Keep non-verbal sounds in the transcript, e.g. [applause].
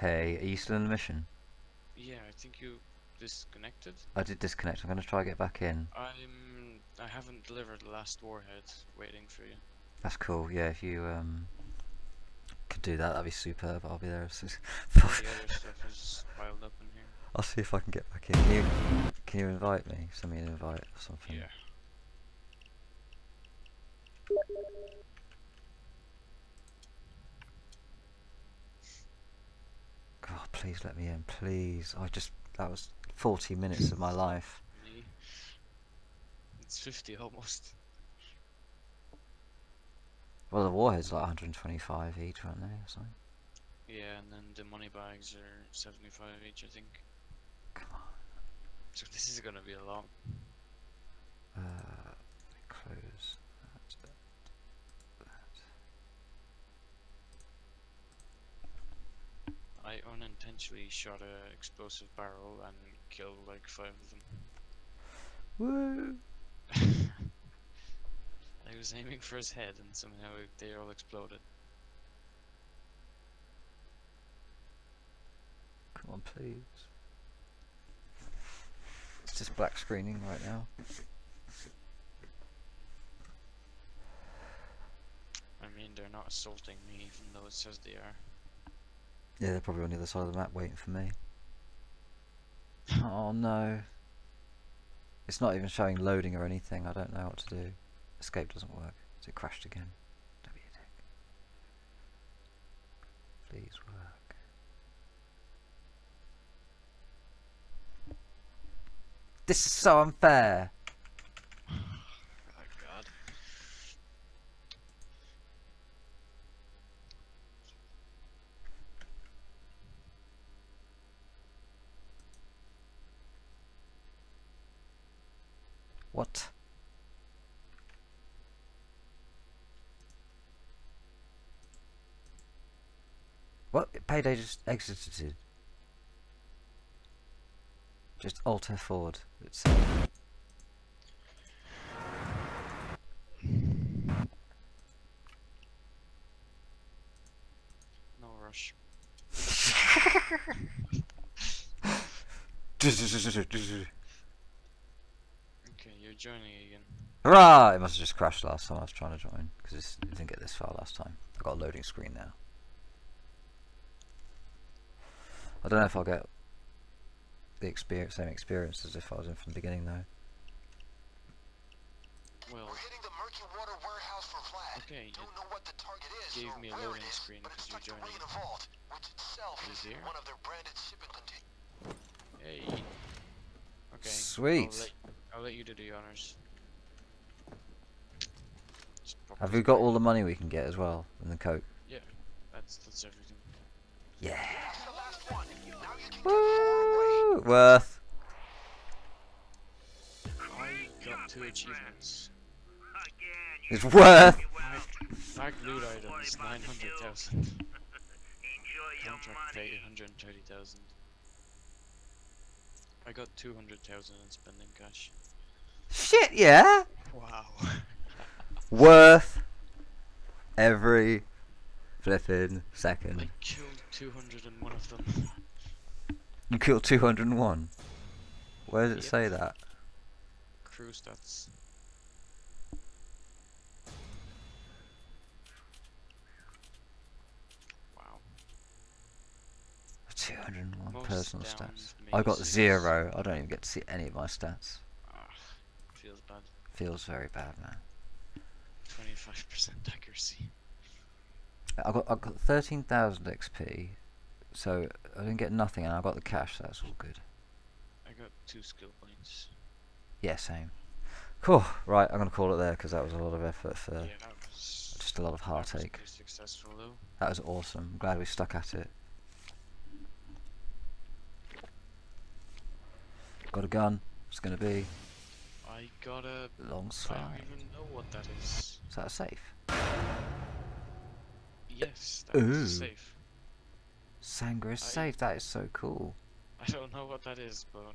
Hey, are you still in the mission? Yeah, I think you disconnected. I did disconnect. I'm going to try to get back in. I'm. I haven't delivered the last warhead. Waiting for you. That's cool. Yeah, if you um could do that, that'd be superb. I'll be there. as soon [laughs] The other stuff is piled up in here. I'll see if I can get back in. Can you, can you invite me? Send me an invite or something. Yeah. Please let me in, please. I just that was 40 minutes of my life. It's 50 almost. Well, the warheads like 125 each, aren't they? Or something? Yeah, and then the money bags are 75 each, I think. Come on. So this is gonna be a long. Uh, close. that, that. I unintentionally shot a explosive barrel and killed like five of them. Woo! [laughs] I was aiming for his head and somehow they all exploded. Come on, please. It's just black screening right now. I mean, they're not assaulting me even though it says they are. Yeah, they're probably on the other side of the map waiting for me. oh no. It's not even showing loading or anything. I don't know what to do. Escape doesn't work. So it crashed again. Don't be a dick. Please work. This is so unfair. Oh god. What? What? Payday just exited. Just alt F forward. It's No rush. [laughs] [laughs] [laughs] Okay, you're joining again. Hurrah! It must have just crashed last time I was trying to join because it didn't get this far last time. I've got a loading screen now. I don't know if I'll get the experience, same experience as if I was in from the beginning though. Well, We're hitting the murky water warehouse for Vlad. okay, Don't it know what the target is gave or me a loading it is, screen because you're tucked in joining. a vault, which itself He's is here. one of their branded shipping containers. hey. Okay. Sweet. Let, you do the honors. Have we got all the money we can get as well in the coke? That's that's everything. Yeah. That's the last one. Now you can get far away. Woo! Worth. I got two achievements. It's worth. Fag loot items, 900,000. Contract pay, 130,000. I got 200,000 in spending cash. Shit, yeah. Wow. Worth every flipping second. I killed 201 of them. You killed 201. Where does it Yep. say that? Crew stats. Wow. 201 Most personal stats. I got zero. I don't even get to see any of my stats. Feels bad. Feels very bad, man. 25% accuracy. I got I got 13,000 XP, so I didn't get nothing, and I got the cash. So that's all good. I got two skill points. Yeah, same. Cool. Right, I'm gonna call it there because that was a lot of effort for yeah, just a lot of was heartache. successful though. That was awesome. I'm glad we stuck at it. Got a gun. It's gonna be I got a. long I don't even know what that is. Is that a safe? Yes, that Ooh. is safe. Sangre is I- safe. That is so cool. I don't know what that is, but